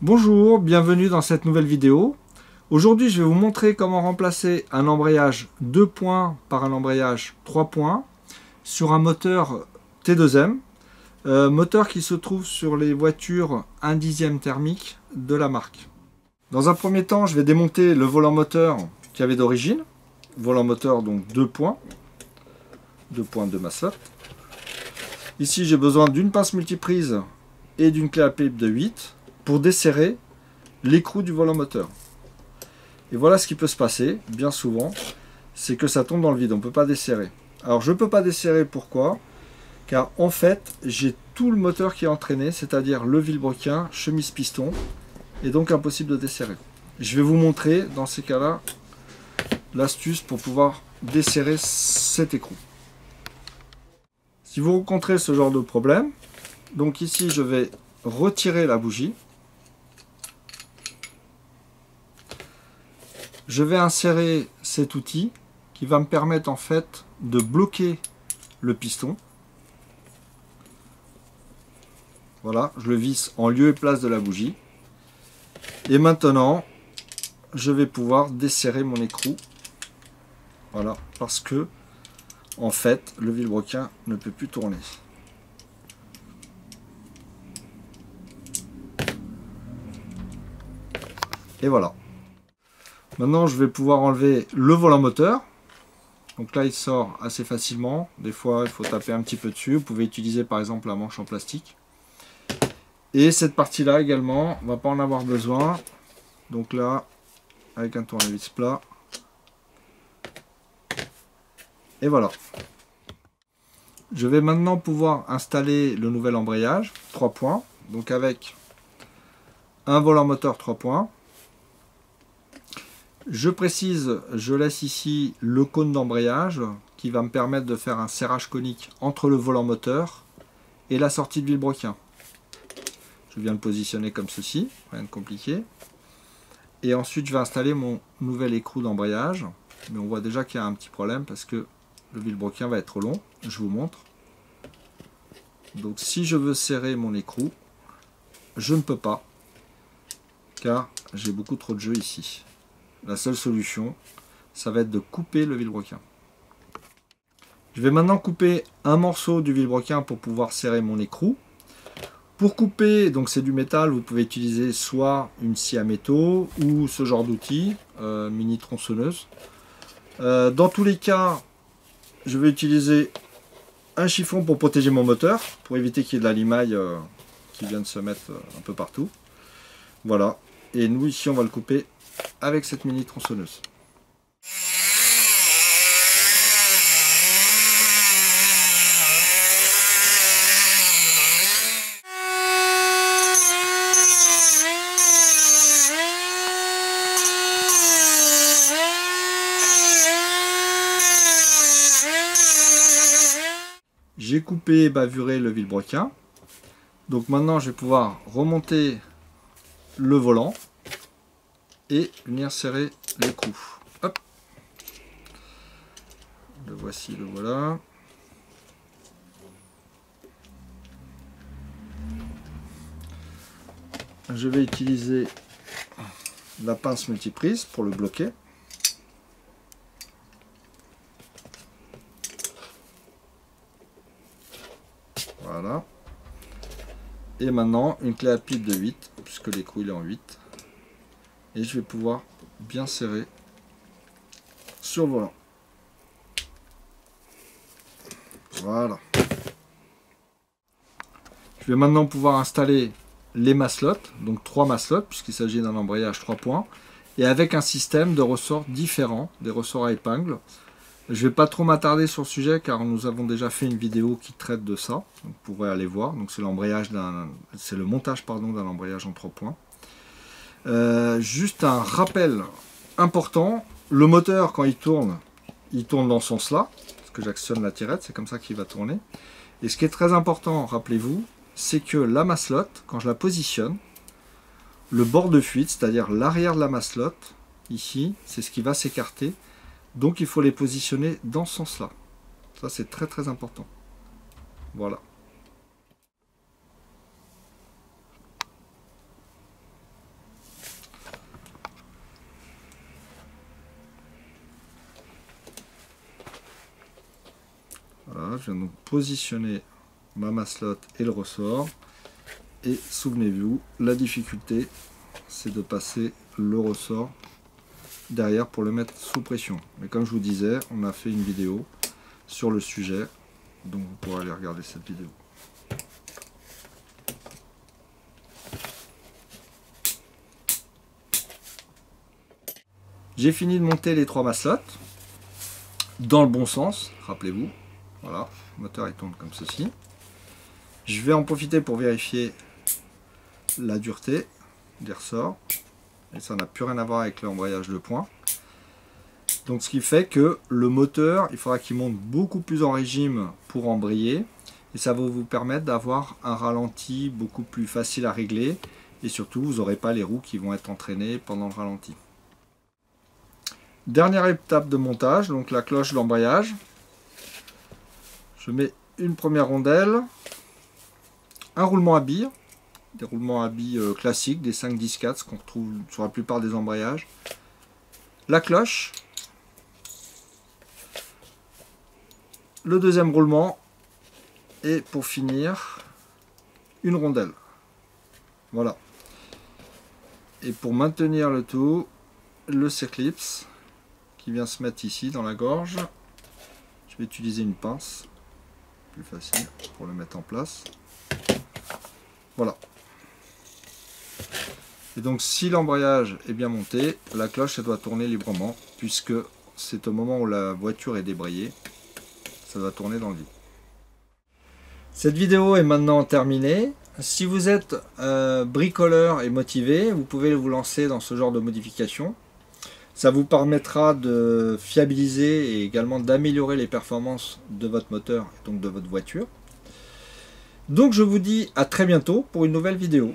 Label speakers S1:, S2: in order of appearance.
S1: Bonjour, bienvenue dans cette nouvelle vidéo. Aujourd'hui, je vais vous montrer comment remplacer un embrayage 2 points par un embrayage 3 points sur un moteur T2M, euh, moteur qui se trouve sur les voitures 1 dixième thermique de la marque. Dans un premier temps, je vais démonter le volant moteur qui avait d'origine, volant moteur donc 2 points, 2 points de ma slot. Ici, j'ai besoin d'une pince multiprise et d'une clé à pipe de 8 pour desserrer l'écrou du volant moteur. Et voilà ce qui peut se passer, bien souvent, c'est que ça tombe dans le vide, on ne peut pas desserrer. Alors je ne peux pas desserrer, pourquoi? Car en fait, j'ai tout le moteur qui est entraîné, c'est-à-dire le vilebrequin, chemise piston, et donc impossible de desserrer. Je vais vous montrer, dans ces cas-là, l'astuce pour pouvoir desserrer cet écrou. Si vous rencontrez ce genre de problème, donc ici je vais retirer la bougie, je vais insérer cet outil qui va me permettre en fait de bloquer le piston. Voilà, je le visse en lieu et place de la bougie. Et maintenant, je vais pouvoir desserrer mon écrou. Voilà, parce que en fait, le vilebrequin ne peut plus tourner. Et voilà. Maintenant, je vais pouvoir enlever le volant moteur. Donc là, il sort assez facilement. Des fois, il faut taper un petit peu dessus. Vous pouvez utiliser par exemple la manche en plastique. Et cette partie-là également, on ne va pas en avoir besoin. Donc là, avec un tournevis plat. Et voilà. Je vais maintenant pouvoir installer le nouvel embrayage, 3 points. Donc avec un volant moteur 3 points, je précise, je laisse ici le cône d'embrayage qui va me permettre de faire un serrage conique entre le volant moteur et la sortie de vilebrequin. Je viens le positionner comme ceci, rien de compliqué. Et ensuite, je vais installer mon nouvel écrou d'embrayage. Mais on voit déjà qu'il y a un petit problème parce que le vilebrequin va être long. Je vous montre. Donc si je veux serrer mon écrou, je ne peux pas car j'ai beaucoup trop de jeu ici la seule solution, ça va être de couper le vilebrequin. Je vais maintenant couper un morceau du vilebrequin pour pouvoir serrer mon écrou. Pour couper, donc c'est du métal, vous pouvez utiliser soit une scie à métaux ou ce genre d'outil, euh, mini tronçonneuse. Euh, dans tous les cas, je vais utiliser un chiffon pour protéger mon moteur, pour éviter qu'il y ait de la limaille euh, qui vienne se mettre un peu partout. Voilà, et nous ici on va le couper avec cette mini tronçonneuse. J'ai coupé et bavuré le vilebrequin. Donc maintenant je vais pouvoir remonter le volant et venir serrer l'écrou. Hop. Le voici, le voilà. Je vais utiliser la pince multiprise pour le bloquer. Voilà. Et maintenant, une clé à pipe de 8, puisque l'écrou il est en 8 et je vais pouvoir bien serrer sur le volant. Voilà. Je vais maintenant pouvoir installer les maslottes, donc trois maslottes puisqu'il s'agit d'un embrayage 3 points, et avec un système de ressorts différents, des ressorts à épingle. Je ne vais pas trop m'attarder sur le sujet car nous avons déjà fait une vidéo qui traite de ça, vous pourrez aller voir. C'est le montage d'un embrayage en 3 points. Euh, juste un rappel important, le moteur quand il tourne, il tourne dans ce sens-là, parce que j'actionne la tirette, c'est comme ça qu'il va tourner. Et ce qui est très important, rappelez-vous, c'est que la maslotte, quand je la positionne, le bord de fuite, c'est-à-dire l'arrière de la maslotte, ici, c'est ce qui va s'écarter. Donc il faut les positionner dans ce sens-là. Ça c'est très très important. Voilà. Je viens donc positionner ma maslotte et le ressort. Et souvenez-vous, la difficulté, c'est de passer le ressort derrière pour le mettre sous pression. Mais comme je vous disais, on a fait une vidéo sur le sujet, donc vous pourrez aller regarder cette vidéo. J'ai fini de monter les trois maslottes dans le bon sens, rappelez-vous. Voilà, le moteur il tourne comme ceci. Je vais en profiter pour vérifier la dureté des ressorts. Et ça n'a plus rien à voir avec l'embrayage de poing. Donc ce qui fait que le moteur, il faudra qu'il monte beaucoup plus en régime pour embrayer. Et ça va vous permettre d'avoir un ralenti beaucoup plus facile à régler. Et surtout, vous n'aurez pas les roues qui vont être entraînées pendant le ralenti. Dernière étape de montage, donc la cloche d'embrayage. Je mets une première rondelle, un roulement à billes, des roulements à billes euh, classiques, des 5-10 4 qu'on retrouve sur la plupart des embrayages. La cloche. Le deuxième roulement. Et pour finir, une rondelle. Voilà. Et pour maintenir le tout, le circlips qui vient se mettre ici dans la gorge. Je vais utiliser une pince, facile pour le mettre en place. Voilà. Et donc si l'embrayage est bien monté, la cloche doit tourner librement puisque c'est au moment où la voiture est débrayée, ça va tourner dans le vide. Cette vidéo est maintenant terminée. Si vous êtes euh, bricoleur et motivé, vous pouvez vous lancer dans ce genre de modification. Ça vous permettra de fiabiliser et également d'améliorer les performances de votre moteur donc de votre voiture. Donc je vous dis à très bientôt pour une nouvelle vidéo.